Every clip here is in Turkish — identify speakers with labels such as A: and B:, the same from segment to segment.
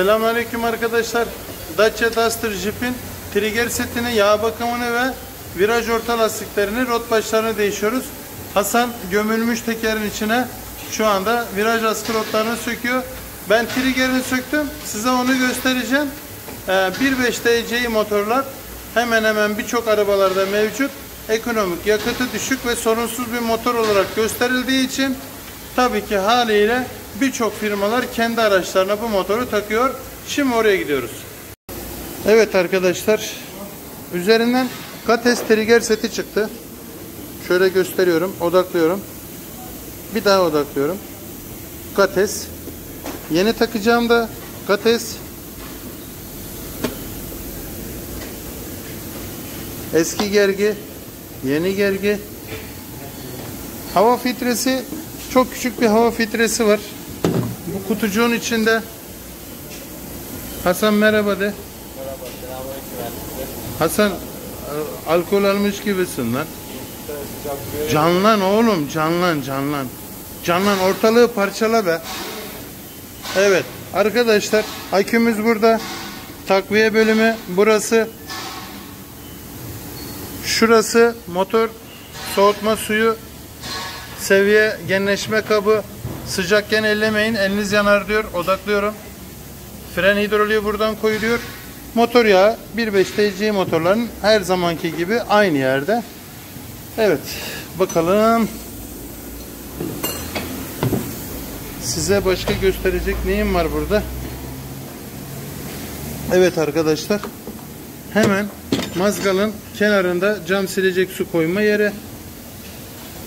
A: Selamünaleyküm arkadaşlar. Dacia Duster Jeep'in trigger setini, yağ bakımını ve viraj orta lastiklerini, rot başlarını değişiyoruz. Hasan gömülmüş tekerin içine şu anda viraj askı rotlarını söküyor. Ben triggerini söktüm. Size onu göstereceğim. Ee, 1.5 DCI motorlar hemen hemen birçok arabalarda mevcut. Ekonomik, yakıtı düşük ve sorunsuz bir motor olarak gösterildiği için tabii ki haliyle birçok firmalar kendi araçlarına bu motoru takıyor. Şimdi oraya gidiyoruz. Evet arkadaşlar. Üzerinden Kates trigger seti çıktı. Şöyle gösteriyorum. Odaklıyorum. Bir daha odaklıyorum. Kates. Yeni takacağım da Kates. Eski gergi. Yeni gergi. Hava filtresi çok küçük bir hava filtresi var. Kutucuğun içinde. Hasan merhaba de.
B: Merhaba, selamünaleyküm.
A: Hasan e, alkol almış gibisin lan. Canlan oğlum canlan canlan. Canlan ortalığı parçala be. Evet arkadaşlar akümüz burada. Takviye bölümü burası. Şurası motor soğutma suyu seviye genleşme kabı. Sıcakken ellemeyin eliniz yanar diyor odaklıyorum. Fren hidroliği buradan koyuluyor. Motor yağı 1.5 TC motorların her zamanki gibi aynı yerde. Evet bakalım. Size başka gösterecek neyim var burada? Evet arkadaşlar. Hemen mazgalın kenarında cam silecek su koyma yeri.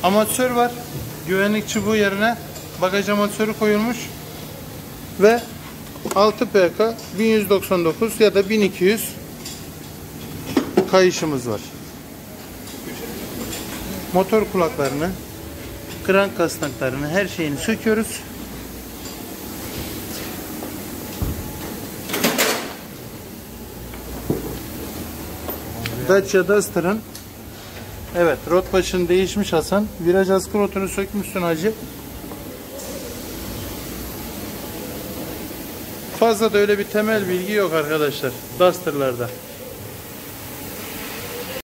A: Amatör var. Güvenlik çubuğu yerine bagaj amatörü koyulmuş. Ve 6 PK 1199 ya da 1200 kayışımız var. Motor kulaklarını, krank kasnaklarını, her şeyini söküyoruz. Dacia Duster'ın Evet, rot başın değişmiş Hasan. Viraj askı rotunu sökmüşsün hacı. Fazla da öyle bir temel bilgi yok arkadaşlar Duster'larda.